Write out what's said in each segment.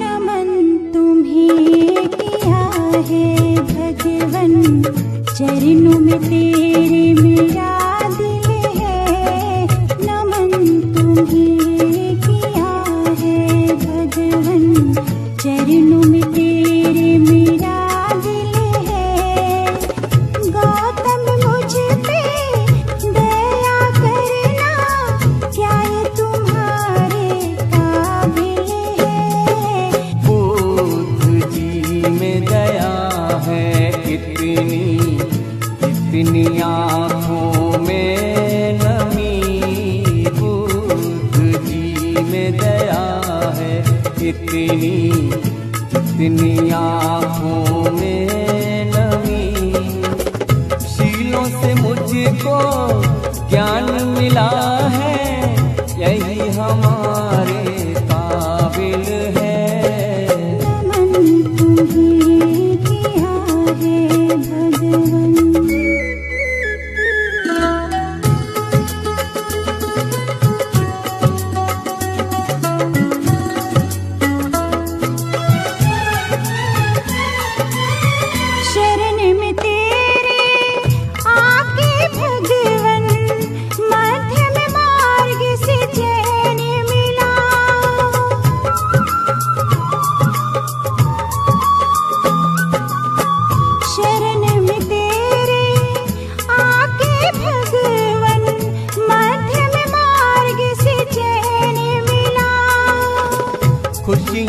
नमन तुम्हें किया में तेरे मेरा है। नमन तुम्हें किया है चरणों में में दया है कितनी इतनी आँखों में नमी बुद्ध जी में दया है कितनी इतनी आँखों में नमी शीलों से मुझको ज्ञान मिला है, यही हमारे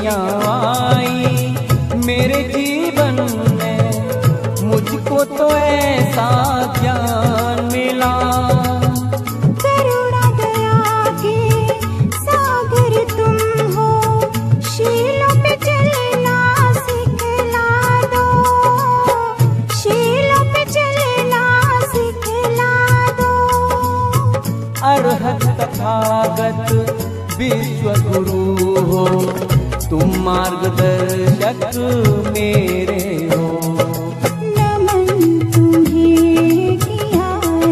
आई। मेरे जीवन में मुझको तो ऐसा ज्ञान मिला। करुणा दया के सागर तुम हो। शीलों पे चलना सिखला दो। शीलों पे चलना सिखला दो। अर्हत तथागत विश्व गुरु हो। तुम मार्गदर्शक मेरे हो। नमन तुम्हें किया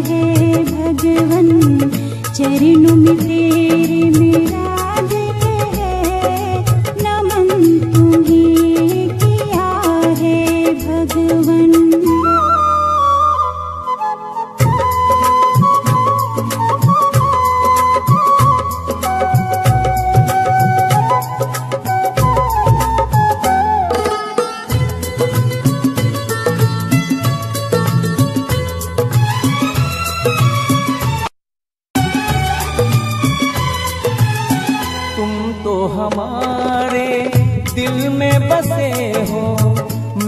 है भगवन चरणों में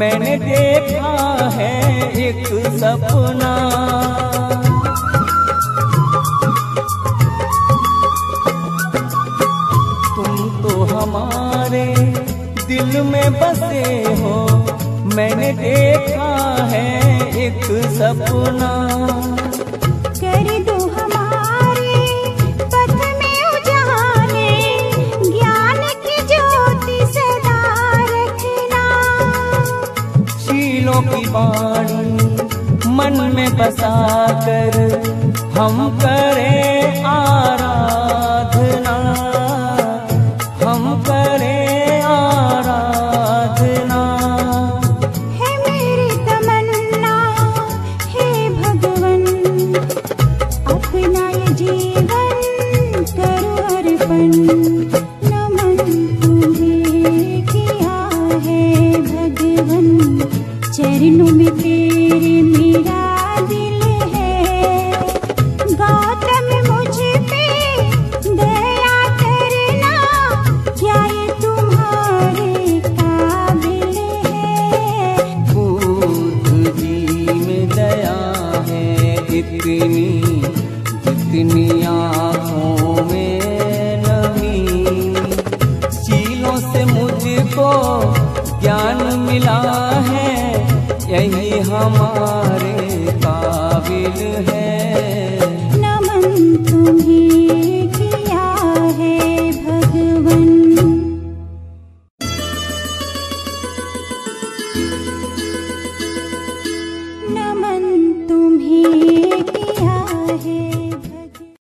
मैंने देखा है एक सपना। तुम तो हमारे दिल में बसे हो, मैंने देखा है एक सपना। शीलों की बाणी मन में बसा कर हम करें चरणों यही हमारे